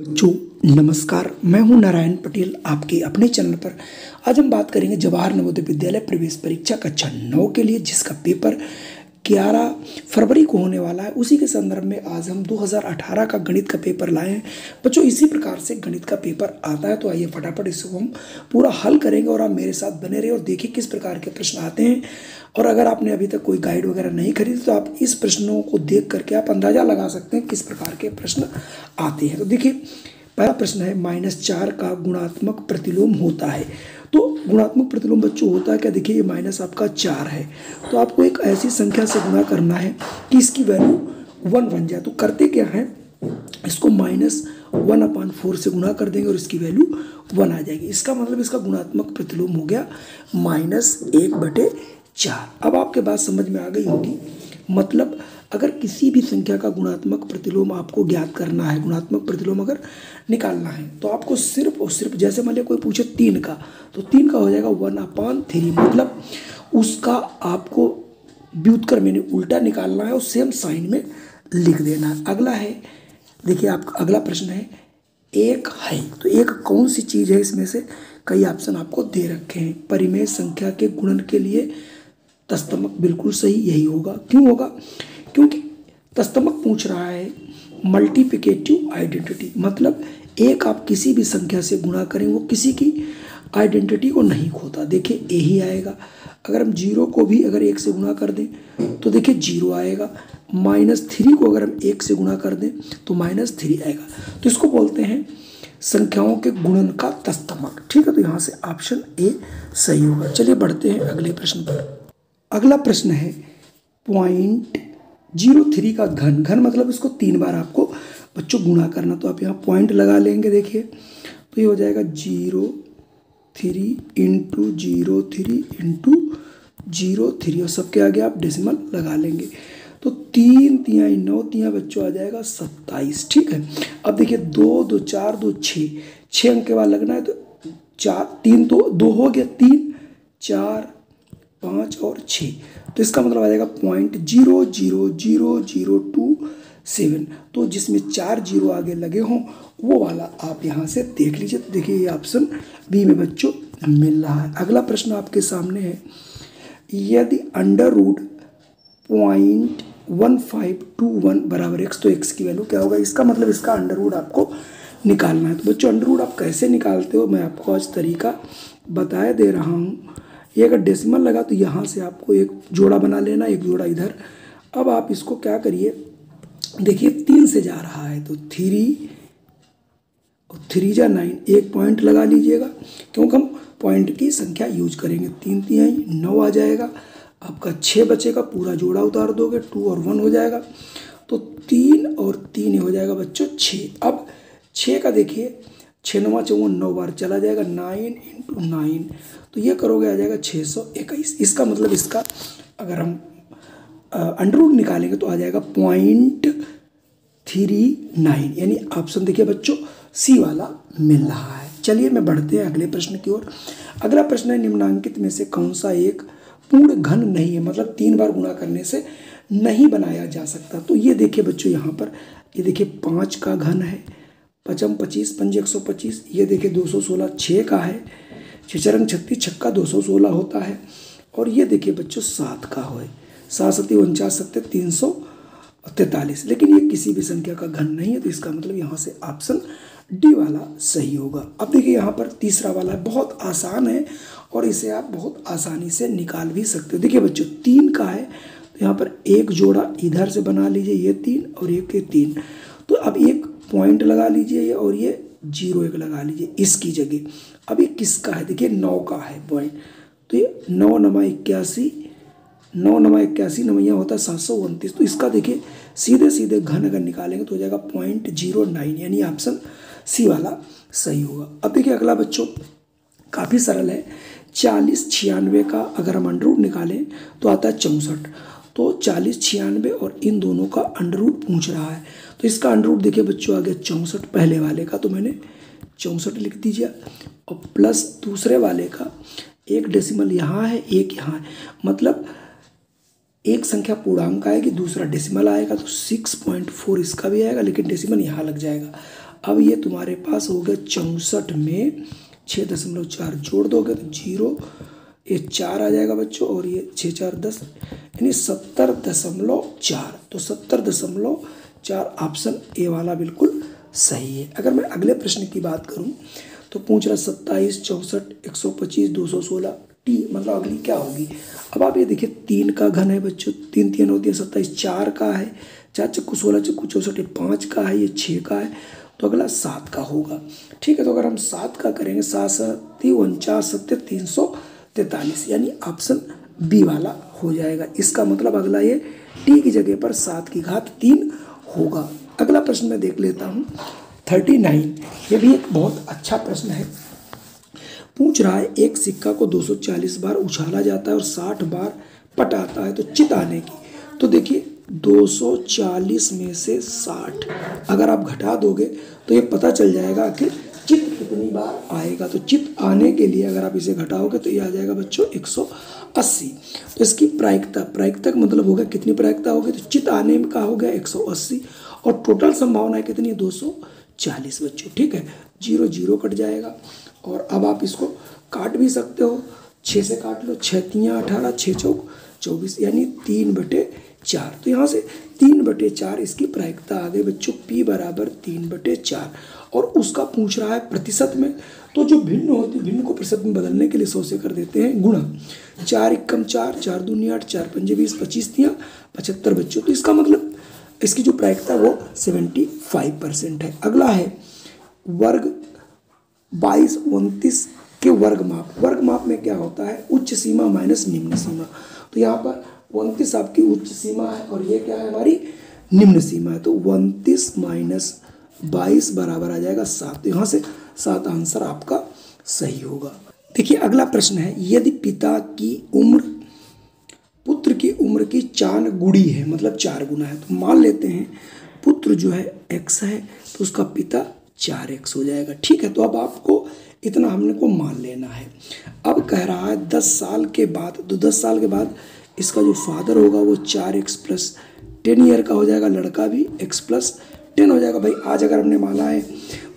बच्चों, नमस्कार। मैं हूँ नारायण पटेल, आपके अपने चैनल पर। आज हम बात करेंगे जवाहर नवोदय विद्यालय प्रवेश परीक्षा कक्षा नौ के लिए, जिसका पेपर 11 फरवरी को होने वाला है। उसी के संदर्भ में आज हम 2018 का गणित का पेपर लाए हैं। बच्चों, इसी प्रकार से गणित का पेपर आता है तो आइए फटाफट इसको हम पूरा हल करेंगे और आप मेरे साथ बने रहे और देखिए किस प्रकार के प्रश्न आते हैं। और अगर आपने अभी तक कोई गाइड वगैरह नहीं खरीदी तो आप इस प्रश्नों को देख करके आप अंदाज़ा लगा सकते हैं किस प्रकार के प्रश्न आते हैं। तो देखिए, पहला प्रश्न है, माइनस चार का गुणात्मक प्रतिलोम होता है। तो गुणात्मक प्रतिलोम बच्चों होता है क्या? देखिए, ये माइनस आपका चार है। तो आपको एक ऐसी संख्या से गुणा करना है कि इसकी वैल्यू वन बन जाए। तो करते क्या है? इसको माइनस वन अपान फोर से गुणा कर देंगे और इसकी वैल्यू वन आ जाएगी। इसका मतलब इसका गुणात्मक प्रतिलोम हो गया माइनस एक बटे चार। अब आपके बात समझ में आ गई होगी। मतलब अगर किसी भी संख्या का गुणात्मक प्रतिलोम आपको ज्ञात करना है, गुणात्मक प्रतिलोम अगर निकालना है तो आपको सिर्फ़ और सिर्फ़, जैसे मान लिया कोई पूछे तीन का तो तीन का हो जाएगा वन अपान थ्री मतलब उसका आपको व्युत्कर मैंने उल्टा निकालना है और सेम साइन में लिख देना है। अगला है, देखिए आप, अगला प्रश्न है, एक है। तो एक कौन सी चीज़ है इसमें से कई ऑप्शन आपको दे रखे हैं? परिमेय संख्या के गुणन के लिए तस्तमक बिल्कुल सही, यही होगा। क्यों होगा? क्योंकि तस्तमक पूछ रहा है मल्टीप्लिकेटिव आइडेंटिटी मतलब एक आप किसी भी संख्या से गुणा करें, वो किसी की आइडेंटिटी को नहीं खोता। देखिए ए ही आएगा। अगर हम ज़ीरो को भी अगर एक से गुणा कर दें तो देखिए ज़ीरो आएगा। माइनस थ्री को अगर हम एक से गुणा कर दें तो माइनस थ्री आएगा। तो इसको बोलते हैं संख्याओं के गुणन का तस्तमक। ठीक है तो यहाँ से ऑप्शन ए सही होगा। चलिए, बढ़ते हैं अगले प्रश्न पर। अगला प्रश्न है पॉइंट ज़ीरो थ्री का घन घन मतलब इसको तीन बार आपको बच्चों गुणा करना तो आप यहाँ पॉइंट लगा लेंगे, देखिए। तो ये हो जाएगा zero three into zero three into zero three और सबके आगे आप डेसिमल लगा लेंगे। तो तीन तिया नौ तिया बच्चों आ जाएगा सत्ताईस, ठीक है? अब देखिए, दो दो, चार, दो छः छः अंक के बाद लगना है तो चार, तीन तो दो हो गया, तीन, चार पाँच और छः। तो इसका मतलब आ जाएगा point zero zero zero zero two seven तो जिसमें चार ज़ीरो आगे लगे हों, वो वाला आप यहाँ से देख लीजिए। तो देखिए ये ऑप्शन बी में बच्चों मिल रहा है। अगला प्रश्न आपके सामने है। यदि under root point one five two one बराबर एक्स तो एक्स की वैल्यू क्या होगा? इसका मतलब इसका अंडर रूट आपको निकालना है। तो बच्चों अंडर रूट आप कैसे निकालते हो? मैं आपको आज तरीका बताया दे रहा हूँ। ये अगर डेसिमल लगा तो यहाँ से आपको एक जोड़ा बना लेना, एक जोड़ा इधर। अब आप इसको क्या करिए? देखिए, तीन से जा रहा है तो थ्री थ्री जा नाइन एक पॉइंट लगा लीजिएगा, क्योंकि हम पॉइंट की संख्या यूज़ करेंगे। तीन तिहाई नौ आ जाएगा। आपका छः बचेगा, पूरा जोड़ा उतार दोगे टू और वन हो जाएगा। तो तीन और तीन हो जाएगा बच्चों छः अब छः का देखिए छः नवा चौवन नौ बार चला जाएगा, नाइन इंटू नाइन। तो ये करोगे आ जाएगा छः सौ इक्कीस। इसका मतलब इसका अगर हम अंडर रूट निकालेंगे तो आ जाएगा पॉइंट थ्री नाइन। यानी ऑप्शन देखिए बच्चों, सी वाला मिल रहा है। चलिए मैं बढ़ते हैं अगले प्रश्न की ओर। अगला प्रश्न है, निम्नांकित में से कौन सा एक पूर्ण घन नहीं है? मतलब तीन बार गुणा करने से नहीं बनाया जा सकता। तो ये देखिए बच्चों यहाँ पर, ये देखिए पाँच का घन है। पचम पच्चीस, पंज एक सौ पच्चीस, ये देखिए दो सौ सोलह, छः का है। छिचरंग छत्तीस, छक्का दो सौ सोलह होता है। और ये देखिए बच्चों, सात का हो सात सती उनचास सत्य तीन सौ तैतालीस। लेकिन ये किसी भी संख्या का घन नहीं है तो इसका मतलब यहाँ से ऑप्शन डी वाला सही होगा। अब देखिए यहाँ पर तीसरा वाला है, बहुत आसान है और इसे आप बहुत आसानी से निकाल भी सकते हो। देखिए बच्चों, तीन का है तो यहाँ पर एक जोड़ा इधर से बना लीजिए, ये तीन और एक, ये तीन। तो अब एक पॉइंट लगा लीजिए और ये ज़ीरो एक लगा लीजिए इसकी जगह। अब ये किसका है? देखिए नौ का है पॉइंट तो ये नौ नमा इक्यासी, नौ नमा इक्यासी नवैया होता है सात सौ उनतीस। तो इसका देखिए सीधे सीधे घन अगर निकालेंगे तो हो जाएगा पॉइंट ज़ीरो नाइन यानी ऑप्शन सी वाला सही होगा। अब देखिए अगला बच्चों, काफ़ी सरल है। चालीस छियानवे का अगर हम अंडर रूट निकालें तो आता है चौंसठ। तो चालीस छियानवे और इन दोनों का अंडर रूट पूछ रहा है। तो इसका अंडर रूट देखिए बच्चों, आ गया चौंसठ पहले वाले का तो मैंने चौंसठ लिख दीजिए। और प्लस दूसरे वाले का, एक डेसिमल यहाँ है, एक यहाँ है। मतलब एक संख्या पूर्णांक आएगी, दूसरा डेसिमल आएगा तो सिक्स पॉइंट फोर इसका भी आएगा, लेकिन डेसिमल यहाँ लग जाएगा। अब ये तुम्हारे पास हो गया चौंसठ में छः दशमलव चार जोड़ दोगे तो ज़ीरो, ये चार आ जाएगा बच्चों, और ये छः चार दस, यानी सत्तर दशमलव चार। तो सत्तर दशमलव चार ऑप्शन ए वाला बिल्कुल सही है। अगर मैं अगले प्रश्न की बात करूँ तो पूछ रहा सत्ताईस, चौंसठ, एक सौ पच्चीस, दो सौ सोलह टी मतलब अगली क्या होगी? अब आप ये देखिए, तीन का घन है बच्चों, तीन तीन होती है, सत्ताईस, चार का है, चार चक्कू, सोलह चक्कू, चौसठ पाँच का है, ये छः का है तो अगला सात का होगा। ठीक है तो अगर हम सात का करेंगे, सात सत्ती उनचास, सत्तर, तीन सौ तैतालीस, यानी ऑप्शन बी वाला हो जाएगा। इसका मतलब अगला ये टी की जगह पर सात की घात तीन होगा। अगला प्रश्न मैं देख लेता हूँ। थर्टी नाइन, ये भी एक बहुत अच्छा प्रश्न है। पूछ रहा है, एक सिक्का को 240 बार उछाला जाता है और 60 बार पटाता है तो चित आने की। तो देखिए 240 में से 60 अगर आप घटा दोगे तो ये पता चल जाएगा कि चित कितनी बार आएगा। तो चित आने के लिए अगर आप इसे घटाओगे तो ये आ जाएगा बच्चों 180 तो इसकी प्रायिकता प्रायिकता का मतलब होगा कितनी प्रायिकता होगी? तो चित आने में का हो गया 180 और टोटल संभावना कितनी है? 240 बच्चों। ठीक है? ज़ीरो ज़ीरो कट जाएगा। और अब आप इसको काट भी सकते हो। छः से काट लो। छः तियाँ अठारह छः चौक, चौबीस, यानी तीन बटे चार। तो यहाँ से तीन बटे चार इसकी प्रायिकता आ गई बच्चों। पी बराबर तीन बटे चार। और उसका पूछ रहा है प्रतिशत में। तो जो भिन्न होती है भिन्न को प्रतिशत में बदलने के लिए सौ से कर देते हैं गुणा। चार इक्कम चार चार दूनी आठ, चार पंजे बीस, पच्चीस तियाँ, पचहत्तर बच्चों। तो इसका मतलब इसकी जो प्रायिकता वो सेवेंटी फाइव परसेंट है। अगला है, वर्ग बाईस उनतीस के वर्ग माप। वर्ग माप में क्या होता है? उच्च सीमा माइनस निम्न सीमा। तो यहाँ पर उनतीस आपकी उच्च सीमा है और ये क्या है हमारी? निम्न सीमा है। तो उनतीस माइनस बाईस बराबर आ जाएगा सात। तो यहाँ से सात आंसर आपका सही होगा। देखिए, अगला प्रश्न है, यदि पिता की उम्र, पुत्र की उम्र की चार गुड़ी है मतलब चार गुना है तो मान लेते हैं, पुत्र जो है एक्स है तो उसका पिता चार एक्स हो जाएगा। ठीक है तो अब आपको इतना हमने को मान लेना है। अब कह रहा है, दस साल के बाद तो दस साल के बाद इसका जो फादर होगा वो चार एक्स प्लस टेन ईयर का हो जाएगा, लड़का भी एक्स प्लस टेन हो जाएगा भाई। आज अगर हमने माना है,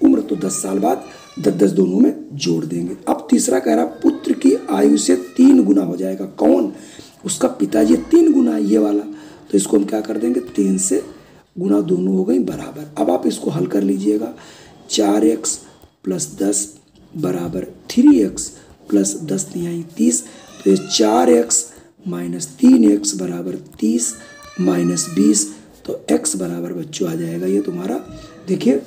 उम्र तो दस साल बाद दस दस दोनों में जोड़ देंगे। अब तीसरा कह रहा, पुत्र की आयु से तीन गुना हो जाएगा। कौन? उसका पिताजी तीन गुना ये वाला। तो इसको हम क्या कर देंगे? तीन से गुना दोनों हो गई बराबर। अब आप इसको हल कर लीजिएगा। चार एक्स प्लस दस बराबर थ्री एक्स प्लस दस तिहाई तीस। तो ये चार एक्स माइनस तीन एक्स बराबर तीस माइनस बीस। तो एक्स बराबर बच्चों आ जाएगा। ये तुम्हारा, देखिए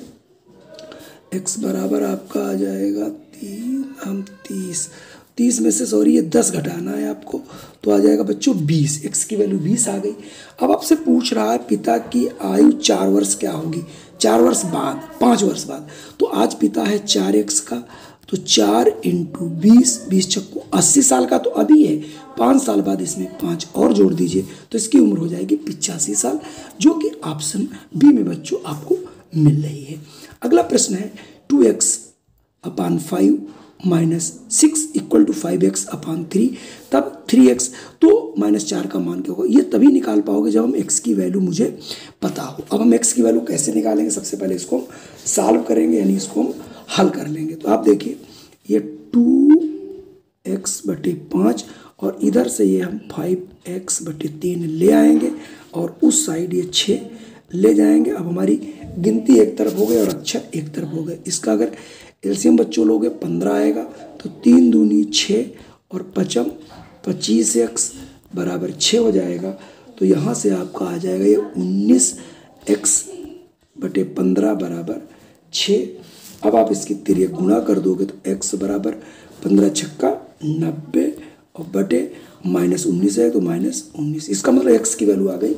एक्स बराबर आपका आ जाएगा तीन, हम तीस। तीस में से सॉरी ये दस घटाना है आपको तो आ जाएगा बच्चों बीस। एक्स की वैल्यू बीस आ गई। अब आपसे पूछ रहा है पिता की आयु चार वर्ष क्या होगी? चार वर्ष बाद, पाँच वर्ष बाद। तो आज पिता है चार एक्स का। तो चार इंटू बीस बीस चक्कू अस्सी साल का तो अभी है। पाँच साल बाद इसमें पाँच और जोड़ दीजिए तो इसकी उम्र हो जाएगी पिचासी साल, जो कि ऑप्शन बी में बच्चों आपको मिल रही है। अगला प्रश्न है two x upon five minus six equal to five x upon three तब थ्री एक्स तो माइनस चार का मान क्या होगा? ये तभी निकाल पाओगे जब हम एक्स की वैल्यू मुझे पता हो। अब हम एक्स की वैल्यू कैसे निकालेंगे? सबसे पहले इसको हम सॉल्व करेंगे, यानी इसको हम हल कर लेंगे। तो आप देखिए, ये टू एक्स बटे पाँच और इधर से ये हम फाइव एक्स बटे तीन ले आएँगे और उस साइड ये छः ले जाएँगे। अब हमारी गिनती एक तरफ़ हो गई और अक्षर एक तरफ़ हो गए। इसका अगर एल्सियम बच्चों लोगे, पंद्रह आएगा तो तीन दूनी छः और पचम पच्चीस एक्स बराबर छः हो जाएगा। तो यहाँ से आपका आ जाएगा ये उन्नीस एक्स बटे पंद्रह बराबर छः अब आप इसकी तिरिय गुणा कर दोगे तो एक्स बराबर पंद्रह छक्का नब्बे और बटे माइनस उन्नीस है तो माइनस उन्नीस। इसका मतलब एक्स की वैल्यू आ गई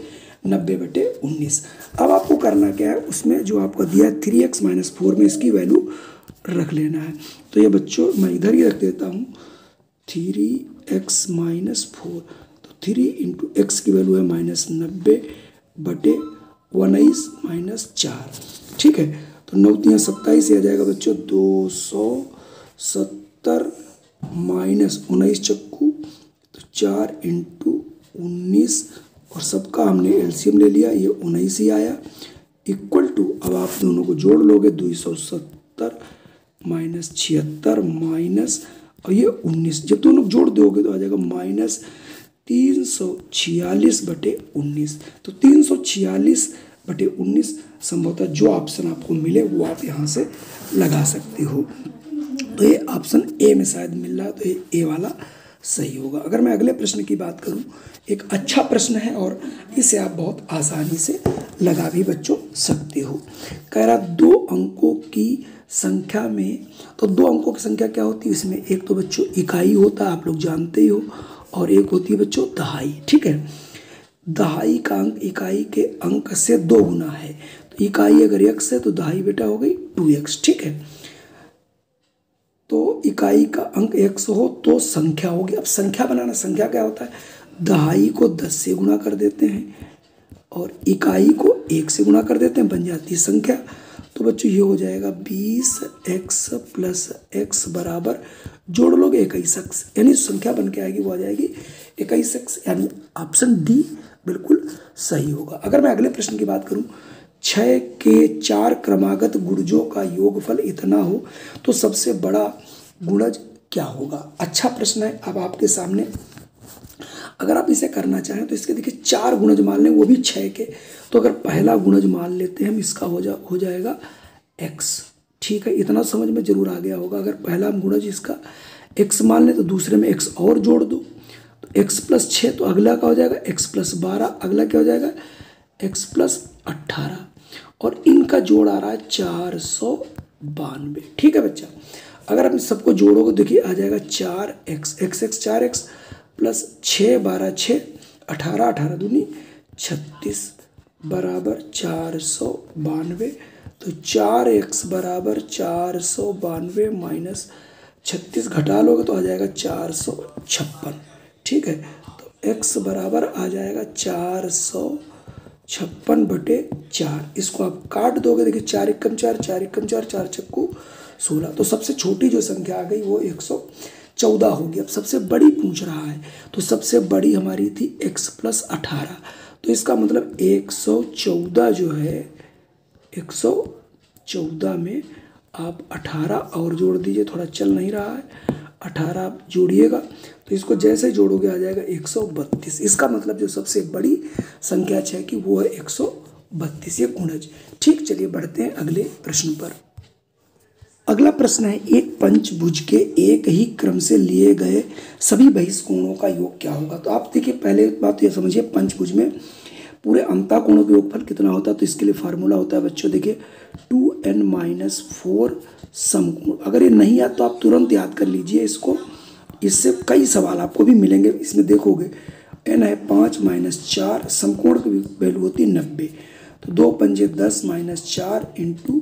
नब्बे बटे उन्नीस। अब आपको करना क्या है? उसमें जो आपको दिया है थ्री एक्स माइनस फोर में इसकी वैल्यू रख लेना है। तो ये बच्चों, मैं इधर ही रख देता हूँ। थ्री एक्स माइनस फोर तो थ्री इंटू एक्स की वैल्यू है माइनस नब्बे बटे उन्नीस माइनस चार। ठीक है? तो नौ तीन सत्ताईस आ जाएगा बच्चों, दो सौ सत्तर माइनस उन्नीस चक्कू तो चार इंटू उन्नीस, और सबका हमने एलसीएम ले लिया, ये उन्नीस ही आया। इक्वल टू, अब आप दोनों को जोड़ लोगे, दो सौ सत्तर माइनस छिहत्तर माइनस, और ये उन्नीस, जब दोनों जोड़ दोगे तो आ जाएगा माइनस तीन सौ छियालीस बटे उन्नीस। तो तीन सौ छियालीस बटे उन्नीस संभवतः जो ऑप्शन आपको मिले, वो आप यहाँ से लगा सकते हो। तो ये ऑप्शन ए में शायद मिल रहा है तो ये ए वाला सही होगा। अगर मैं अगले प्रश्न की बात करूँ, एक अच्छा प्रश्न है और इसे आप बहुत आसानी से लगा भी बच्चों सकते हो। कह रहा, दो अंकों की संख्या में तो दो अंकों की संख्या क्या होती है? इसमें एक तो बच्चों इकाई होता है, आप लोग जानते ही हो, और एक होती है बच्चों दहाई, ठीक है? दहाई का अंक, इकाई के अंक से दो गुना है। तो इकाई अगर एक्स है तो दहाई बेटा हो गई टू एक्स, ठीक है? तो इकाई का अंक एक्स हो तो संख्या होगी। अब संख्या बनाना, संख्या क्या होता है? दहाई को दस से गुना कर देते हैं और इकाई को एक से गुणा कर देते हैं, बन जाती है संख्या। तो बच्चों, ये हो जाएगा बीस एक्स प्लस एक्स बराबर, जोड़ लोगे, इक्कीस एक्स। यानी संख्या बन के आएगी, वो आ जाएगी इक्कीस एक्स, यानी ऑप्शन डी बिल्कुल सही होगा। अगर मैं अगले प्रश्न की बात करूँ छः के चार क्रमागत गुणजों का योगफल इतना हो तो सबसे बड़ा गुणज क्या होगा? अच्छा प्रश्न है, अब आपके सामने। अगर आप इसे करना चाहें तो इसके देखिए, चार गुणज मान लें, वो भी छः के। तो अगर पहला गुणज मान लेते हैं हम, इसका हो जा, हो जाएगा एक्स ठीक है, इतना समझ में ज़रूर आ गया होगा। अगर पहला गुणज इसका एक्स मान लें तो दूसरे में एक्स और जोड़ दो। एक्स प्लस छः तो अगला का हो जाएगा, एक्स प्लस बारह अगला क्या हो जाएगा, एक्स प्लस अट्ठारह और इनका जोड़ आ रहा है चार सौ बानवे। ठीक है बच्चा? अगर आप सबको जोड़ोगे, देखिए आ जाएगा चार एक्स एक्स एक्स, चार एक्स, प्लस छः, बारह, छः, अठारह अठारह दूनी, छत्तीस बराबर चार सौ बानवे। तो चार एक्स बराबर चार सौ बानवे माइनस छत्तीस घटा लोगे तो आ जाएगा चार सौ छप्पन। ठीक है तो एक्स बराबर आ जाएगा चार सौ छप्पन बटे चार। इसको आप काट दोगे, देखिए चार एकम चार चार एकम चार चार चक्कू सोलह। तो सबसे छोटी जो संख्या आ गई वो एक सौ चौदह होगी। अब सबसे बड़ी पूछ रहा है तो सबसे बड़ी हमारी थी एक्स प्लस अठारह। तो इसका मतलब एक सौ चौदह जो है, एक सौ चौदह में आप अठारह और जोड़ दीजिए, थोड़ा चल नहीं रहा है। अठारह आप जोड़िएगा तो इसको जैसे जोड़ोगे आ जाएगा एक सौ बत्तीस। इसका मतलब जो सबसे बड़ी संख्या है कि, वो है एक सौ बत्तीस। ये गुणज। ठीक, चलिए बढ़ते हैं अगले प्रश्न पर। अगला प्रश्न है, एक पंचभुज के एक ही क्रम से लिए गए सभी बहिष्कोणों का योग क्या होगा? तो आप देखिए, पहले बात ये समझिए, पंचभुज में पूरे अंता कोणों का योगफल कितना होता है? तो इसके लिए फार्मूला होता है बच्चों, देखिए, टू एन माइनस फोर समकोण अगर ये नहीं याद तो आप तुरंत याद कर लीजिए इसको। इससे कई सवाल आपको भी मिलेंगे। इसमें देखोगे एन है पाँच माइनस चार, समकोण की वैल्यू होती है नब्बे। तो दो पंजे दस माइनस चार इंटू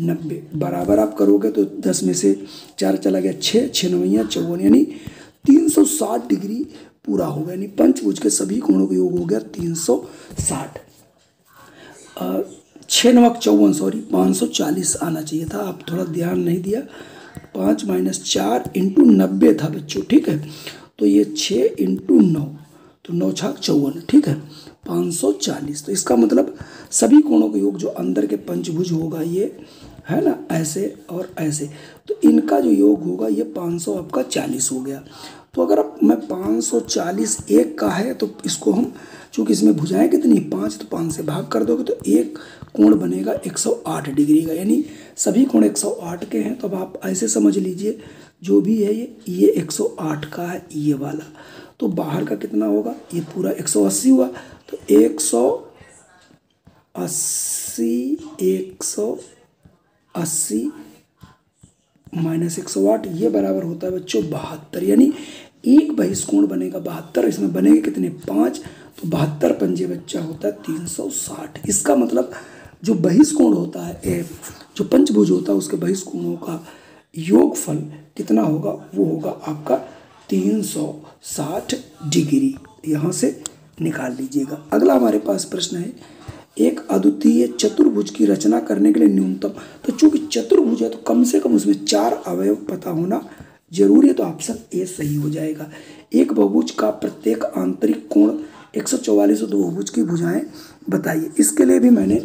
नब्बे। बराबर आप करोगे तो दस में से चार चला गया छः छः नवैया, चौवन, यानी तीन सौ साठ डिग्री पूरा होगा यानी पंचभुज के सभी कोणों का योग हो गया तीन सौ साठ। छः नवक चौवन, सॉरी, पाँच सौ चालीस आना चाहिए था। आप थोड़ा ध्यान नहीं दिया। पाँच माइनस चार इंटू नब्बे था बच्चों, ठीक है? तो ये छः इंटू नौ तो नौ छाक चौवन, ठीक है? पाँच सौ चालीस तो इसका मतलब सभी कोणों का योग जो अंदर के पंचभुज होगा ये, है ना, ऐसे और ऐसे। तो इनका जो योग होगा ये पाँच सौ आपका चालीस हो गया। तो अगर आप, मैं पाँच सौ चालीस एक का है तो इसको हम चूँकि इसमें भुजाएँ कितनी? पाँच तो पाँच से भाग कर दोगे तो एक कोण बनेगा 108 डिग्री का। यानी सभी कोण 108 के हैं तो अब आप ऐसे समझ लीजिए, जो भी है ये ये 108 का है, ये वाला। तो बाहर का कितना होगा? ये पूरा 180 हुआ तो 180 180 माइनस एक सौ आठ, ये बराबर होता है बच्चों बहत्तर। यानी एक बहिष्कोण बनेगा बहत्तर, इसमें बनेगा कितने? पाँच। तो बहत्तर पंजे बच्चा होता है, तीन सौ साठ। इसका मतलब जो बहिष्कोण होता है, ए, जो पंचभुज होता है, उसके बहिष्कोणों का योगफल कितना होगा, वो होगा आपका तीन सौ साठ डिग्री। यहाँ से निकाल लीजिएगा। अगला हमारे पास प्रश्न है, एक अद्वितीय चतुर्भुज की रचना करने के लिए न्यूनतम तो चूँकि चतुर्भुज है तो कम से कम उसमें चार अवयव पता होना ज़रूरी है तो ऑप्शन ए सही हो जाएगा। एक बहुभुज का प्रत्येक आंतरिक कोण एक सौ चौवालीस और बहुभुज की भुजाएँ बताइए। इसके लिए भी मैंने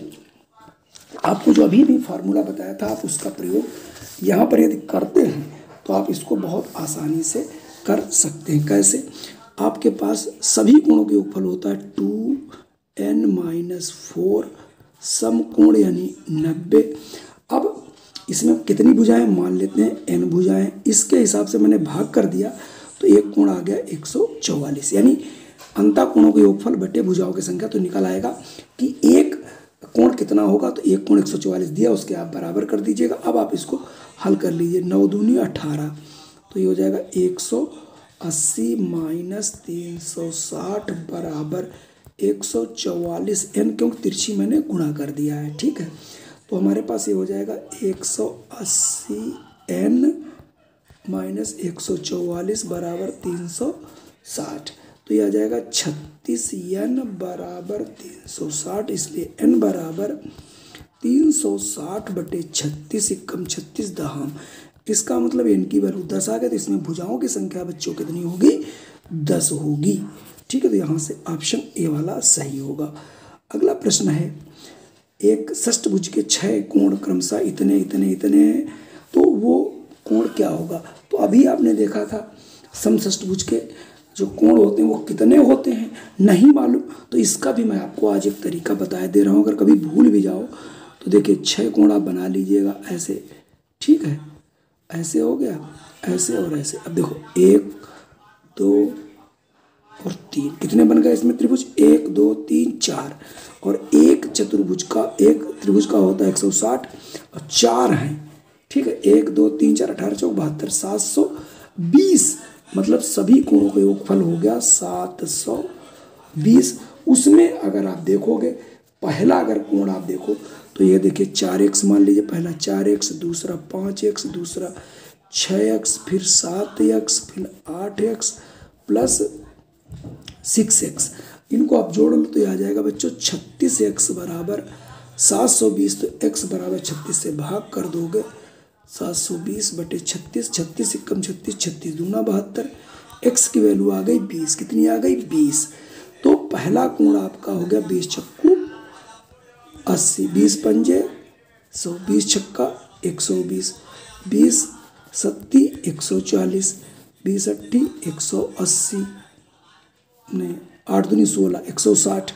आपको जो अभी भी फार्मूला बताया था, आप उसका प्रयोग यहाँ पर यदि करते हैं तो आप इसको बहुत आसानी से कर सकते हैं। कैसे? आपके पास सभी कोणों के योगफल होता है टू एन माइनस फोर सम कोण यानी नब्बे। अब इसमें कितनी भुजाएँ? मान लेते हैं एन भुजाएँ। इसके हिसाब से मैंने भाग कर दिया तो एक कोण आ गया एक सौ चौवालीस। यानी अंता कोणों के योगफल बटे भुजाओं की संख्या तो निकल आएगा कि एक कोण कितना होगा तो एक कोण एक सौ चौवालीस दिया, उसके आप बराबर कर दीजिएगा। अब आप इसको हल कर लीजिए। नौ दूनी अठारह तो ये हो जाएगा एक सौ अस्सी माइनस तीन सौ साठ बराबर एक सौ चौवालीस एन, क्योंकि तिरछी मैंने गुणा कर दिया है, ठीक है? तो हमारे पास ये हो जाएगा एक सौ अस्सी एन माइनस एक सौ चौवालीस बराबर तीन साठ। तो ये आ जाएगा छत्तीस एन बराबर तीन सौ साठ, इसलिए एन बराबर तीन सौ साठ बटे छत्तीस इक्कम छत्तीस दहाम। इसका मतलब एन की वैल्यू दस आ गया तो इसमें भुजाओं की संख्या बच्चों कितनी होगी? दस होगी। ठीक है तो यहाँ से ऑप्शन ए वाला सही होगा। अगला प्रश्न है, एक षष्टभुज के छः कोण क्रमशः इतने इतने इतने तो वो कोण क्या होगा? तो अभी आपने देखा था समषष्टभुज के जो कोण होते हैं, वो कितने होते हैं, नहीं मालूम। तो इसका भी मैं आपको आज एक तरीका बताया दे रहा हूँ। अगर कभी भूल भी जाओ तो देखिए छः कोण आप बना लीजिएगा ऐसे। ठीक है? ऐसे हो गया, ऐसे और ऐसे। अब देखो, एक, दो और तीन। कितने बन गए इसमें त्रिभुज? एक, दो, तीन, चार। और एक चतुर्भुज का, एक त्रिभुज का होता है एक सौ साठ, और चार हैं। ठीक है? एक, दो, तीन, चार, अठारह चौक बहत्तर सात सौ बीस। मतलब सभी कोणों का योगफल हो गया, सात सौ बीस। उसमें अगर आप देखोगे, पहला अगर कोण आप देखो तो ये देखिए चार एक्स मान लीजिए, पहला चार एक्स, दूसरा पाँच एक्स, दूसरा छः एक्स, फिर सात एक्स, फिर आठ एक्स, प्लस सिक्स एक्स। इनको आप जोड़ लो तो ये आ जाएगा बच्चों छत्तीस एक्स बराबर सात सौ बीस तो एक्स बराबर छत्तीस से भाग कर दोगे। सात सौ बीस बटे छत्तीस छत्तीस कम छत्तीस छत्तीस दूना बहत्तर। एक्स की वैल्यू आ गई, बीस कितनी आ गई? बीस। तो पहला कोण आपका हो गया बीस छक्कू, अस्सी। बीस पंजे, सौ बीस छक्का, एक सौ बीस। बीस सत्ती, एक सौ चालीस। बीस अट्ठी, एक सौ अस्सी। नहीं, आठ दूनी सोलह, एक सौ साठ।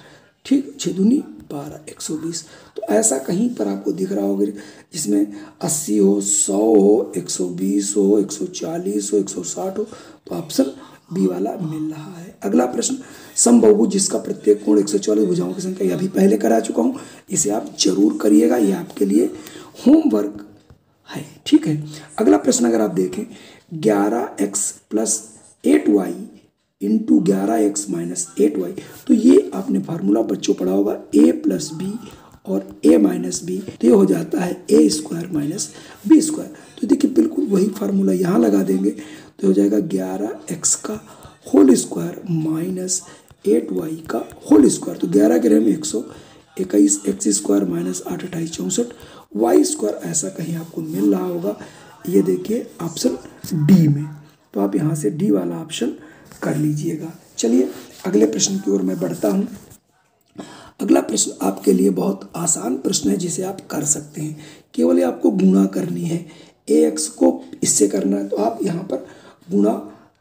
ठीक छः दूनी बारह, एक सौ बीस। तो ऐसा कहीं पर आपको दिख रहा होगा जिसमें अस्सी हो, सौ हो, एक सौ बीस हो, एक सौ चालीस हो, एक सौ साठ हो तो ऑप्शन बी वाला मिल रहा है। अगला प्रश्न समबहुभुज जिसका प्रत्येक कोण एक सौ चालीस भुजाओं की संख्या यह भी पहले करा चुका हूँ, इसे आप ज़रूर करिएगा, ये आपके लिए होमवर्क है, ठीक है? अगला प्रश्न अगर आप देखें, ग्यारह x plus eight y into ग्यारह एक्स माइनस एट वाई तो ये आपने फार्मूला बच्चों पढ़ा होगा, ए प्लस बी और ए माइनस बी तो ये हो जाता है a square minus b square. तो देखिए, बिल्कुल वही फार्मूला यहाँ लगा देंगे हो जाएगा ग्यारह एक्स का whole square minus eight y का होल स्क्वायर तो ग्यारह के रेम एक सौ, इक्कीस एक्स स्क्वायर माइनस आठ अट्ठाईस चौंसठ। वाई स्क्वायर ऐसा कहीं आपको मिल रहा होगा। ये देखिए ऑप्शन डी में। तो आप यहाँ से डी वाला ऑप्शन कर लीजिएगा। चलिए अगले प्रश्न की ओर मैं बढ़ता हूँ। अगला प्रश्न आपके लिए बहुत आसान प्रश्न है जिसे आप कर सकते हैं। केवल आपको गुणा करनी है। ए एक्स को इससे करना है तो आप यहाँ पर गुणा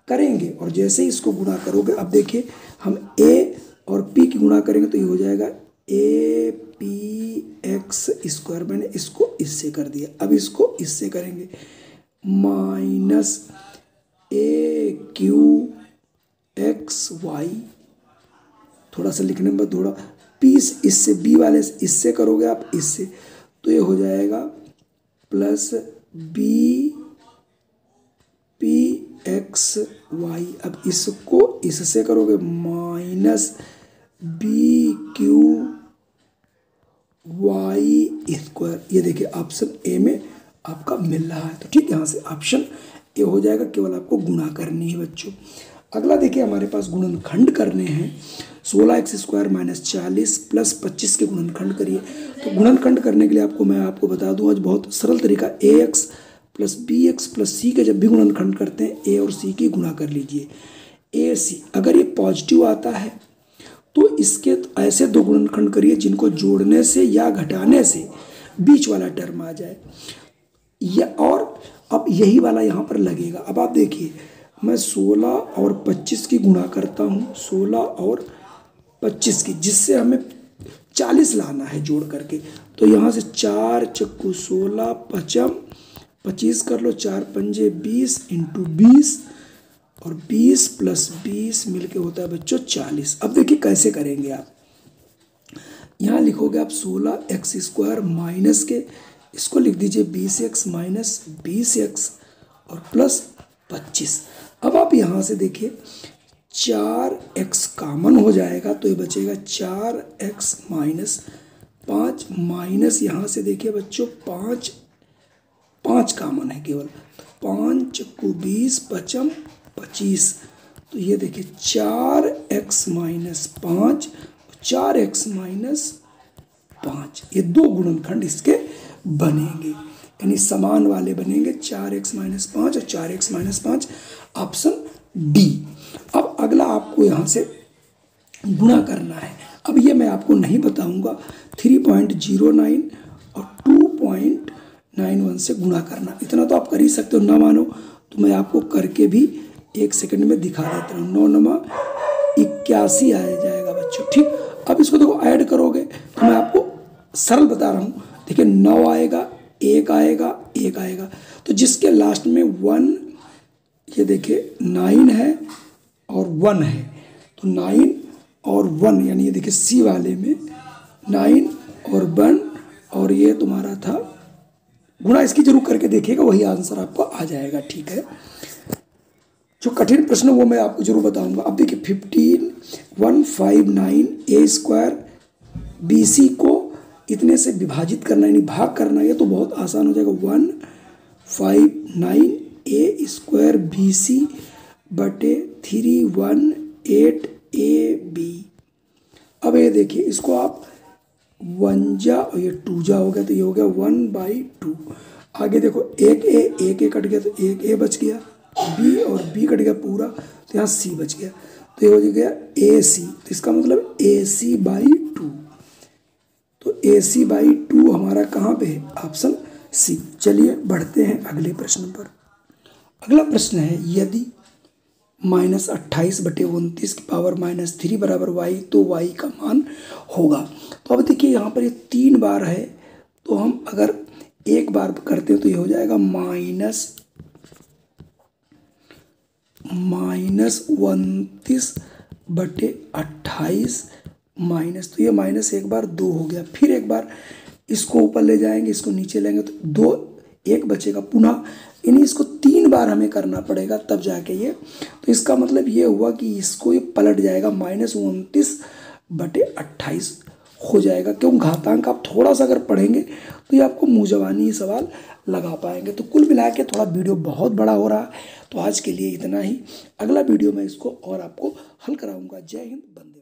करेंगे। और जैसे ही इसको गुणा करोगे, अब देखिए, हम ए और पी की गुणा करेंगे तो ये हो जाएगा ए पी एक्स स्क्वायर मैंने इसको इससे कर दिया। अब इसको इससे करेंगे। Minus a q x y थोड़ा सा लिखने में थोड़ा पीस इससे बी वाले इससे करोगे आप, इससे तो ये हो जाएगा plus b p x y अब इसको इससे करोगे minus b q y square ये देखिए ऑप्शन ए में आपका मिल रहा है। तो ठीक है यहाँ से ऑप्शन ए हो जाएगा, केवल आपको गुणा करनी है बच्चों। अगला देखिए, हमारे पास गुणनखंड करने हैं। सोलह एक्स स्क्वायर माइनस चालीस प्लस पच्चीस के गुणनखंड करिए। तो गुणनखंड करने के लिए आपको, मैं आपको बता दूँ, आज बहुत सरल तरीका a x plus b x plus c का जब भी गुणनखंड करते हैं, ए और सी की गुणा कर लीजिए। ए सी, अगर ये पॉजिटिव आता है तो इसके ऐसे दो गुणनखंड करिए जिनको जोड़ने से या घटाने से बीच वाला टर्म आ जाए। या और, अब यही वाला यहाँ पर लगेगा। अब आप देखिए, मैं सोलह और पच्चीस की गुणा करता हूँ, सोलह और पच्चीस की, जिससे हमें चालीस लाना है जोड़ करके। तो यहाँ से चार चक्कू सोलह पचम पच्चीस कर लो, चार पंजे बीस इंटू बीस और बीस प्लस बीस मिलके होता है बच्चों चालीस। अब देखिए कैसे करेंगे आप। यहाँ लिखोगे आप सोलह एक्स स्क्वायर माइनस के, इसको लिख दीजिए बीस एक्स माइनस बीस एक्स और प्लस पच्चीस। अब आप यहाँ से देखिए, चार एक्स कामन हो जाएगा तो ये बचेगा चार एक्स माइनस पाँच। माइनस यहाँ से देखिए बच्चों, पाँच पाँच कामन है केवल। पाँच को बीस पचम पच्चीस। तो ये देखिए, चार एक्स माइनस पाँच, चार एक्स माइनस पाँच। ये दो गुणनखंड इसके बनेंगे। यानी समान वाले बनेंगे, चार एक्स माइनस पाँच और चार एक्स माइनस पाँच, ऑप्शन डी। अब अगला आपको यहाँ से गुणा करना है। अब ये मैं आपको नहीं बताऊँगा। थ्री पॉइंट ज़ीरो नाइन और टू पॉइंट नाइन वन से गुणा करना। इतना तो आप कर ही सकते हो, ना मानो तो मैं आपको करके भी एक सेकंड में दिखा देता हूँ। नौ नमा इक्यासी आ जाएगा बच्चों, ठीक? अब इसको देखो, ऐड करोगे तो मैं आपको सरल बता रहा हूँ। देखिए, नौ आएगा, एक आएगा एक आएगा। तो जिसके लास्ट में वन, ये देखिए, नाइन है और वन है। तो नाइन और वन, यानी ये देखिए सी वाले में नाइन और वन, और ये तुम्हारा था गुणा इसकी ज़रूर करके देखिएगा, वही आंसर आपको आ जाएगा, ठीक है? जो कठिन प्रश्न वो मैं आपको ज़रूर बताऊँगा। अब देखिए fifteen one five nine a square b c को इतने से विभाजित करना यानी भाग करना ये तो बहुत आसान हो जाएगा। One five nine a square b c बटे three one eight a b अब ये देखिए, इसको आप वन जा और ये टू जा हो गया तो ये हो गया वन बाई टू आगे देखो, एक ए एक ए कट गया तो एक ए बच गया बी और बी कट गया पूरा तो यहाँ सी बच गया. तो ये हो गया ए सी तो इसका मतलब ए सी बाई टू तो ए सी बाई टू हमारा कहाँ पे है? ऑप्शन सी चलिए, बढ़ते हैं अगले प्रश्न पर. अगला प्रश्न है, यदि माइनस अट्ठाईस बटे उनतीस की पावर माइनस थ्री बराबर वाई तो वाई का मान होगा. अब देखिए यहाँ पर ये तीन बार है तो हम अगर एक बार करते हैं तो ये हो जाएगा माइनस माइनस उनतीस बटे अट्ठाईस, माइनस तो ये माइनस एक बार दो हो गया। फिर एक बार इसको ऊपर ले जाएँगे, इसको नीचे लेंगे तो दो एक बचेगा पुनः। यानी इसको तीन बार हमें करना पड़ेगा, तब जाके ये। तो इसका मतलब ये हुआ कि इसको ये पलट जाएगा, माइनस उनतीस बटे अट्ठाईस। हो जाएगा। क्यों? घातांक आप थोड़ा सा अगर पढ़ेंगे तो ये आपको मुँह जवानी सवाल लगा पाएँगे। तो कुल मिला के थोड़ा वीडियो बहुत बड़ा हो रहा है। तो आज के लिए इतना ही। अगला वीडियो मैं इसको और आपको हल कराऊँगा। जय हिंद, बंद